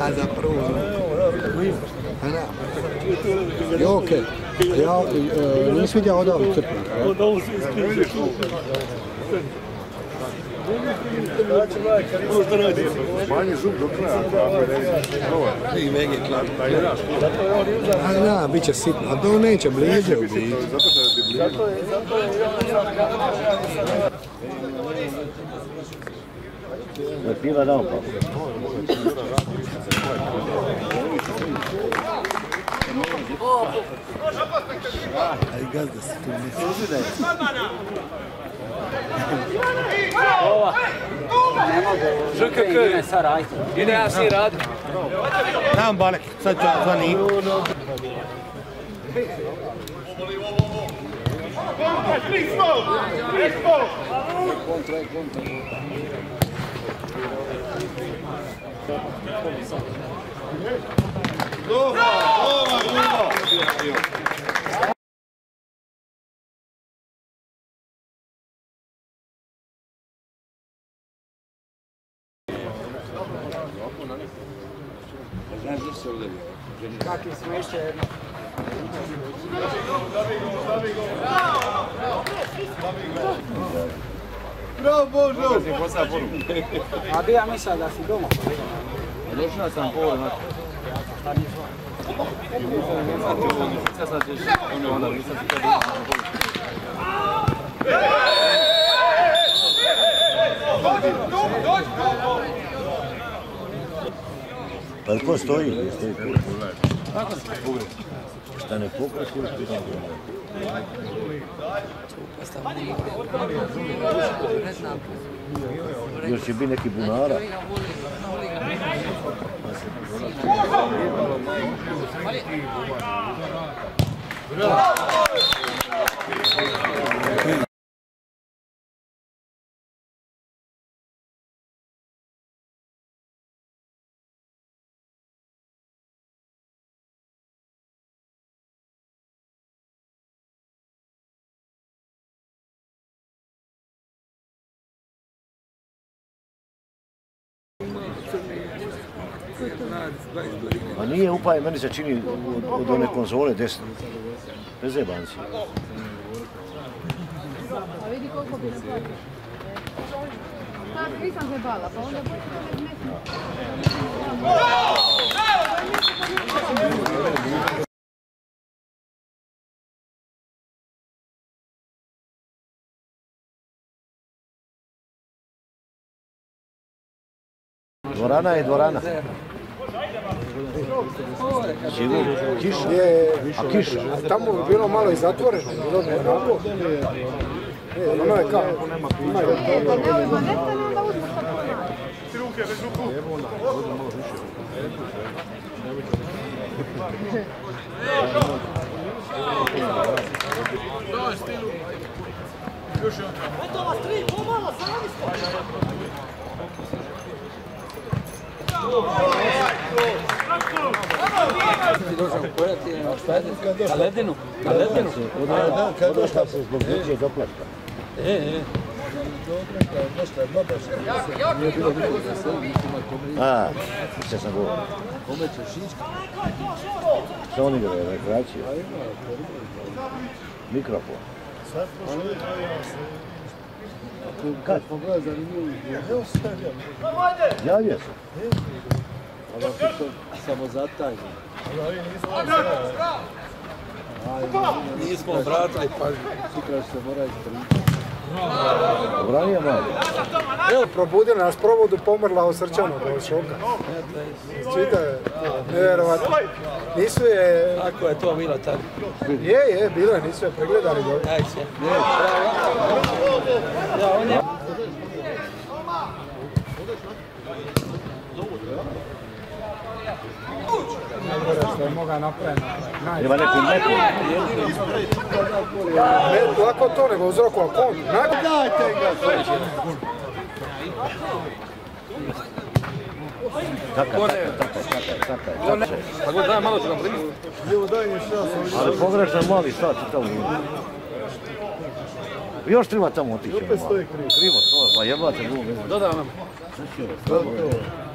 A za prvu ruku. Ja e, nisi vidio odavno crpno. Od se iskriži. Manji zub do kraja, A da, bit sitno, a to neće bliže zato je Na fila não, Paulo. Aí gasta se Boa! JKK! Ide asirad! Nam balek, sad ću vam zvanim. Kontra, tri smo! Tri smo! Kontra je kontra. Dobro, dobro, Znaš gdje se ovdje vidio? Kakvi smo još jedno. Dobi go, dobi go, dobi go! Bravo, bravo! Dobi go! Bravo Božo! A bi ja mislila da si doma. Došla sam po ovoj mati. Šta nije zvan? Sad Pa ko stoji? Šta ne pokrati? Još će biti neki bunara. Bravo! Pa nije upaj, meni se čini od one konzole desno, Bez jebanci. Pa vidi koliko bi pa, pa Dvorana je dvorana. Živo, kiša. A kiša. Tamo je bilo malo i zatvoreno, bilo ono kao. Ima je. Ne ne vas tri, pomalo, sami ti došao na ledinu, na ledinu. Kad došla se zbog dječje doplatka. E, e. A, sve sam govorio. Kome ćeš ići? Sa on igra, rekreaciju. Mikrofon. Sad slušaj, Kad? Pogledaj, zanimljivo. Javio sam. Ovako to samo zatajno. Nismo obratili pažnju. Sutra se mora ispričati. Obranio malo. Evo, probudio nas provodu, pomrla od srčanog od šoka. Čita je, nevjerovatno. Nisu je... Ako je to bilo tako? Je, je, bilo je, nisu je pregledali dobro. Daj se. Ja, on je... Ima neki metu. Metu, ako to nego uzroku. Dajte ga! Malo Ali pogrešno mali šta ti tamo Još treba tamo otići. Ono. Krivo. to to, pa jebate. Da, nam. Sve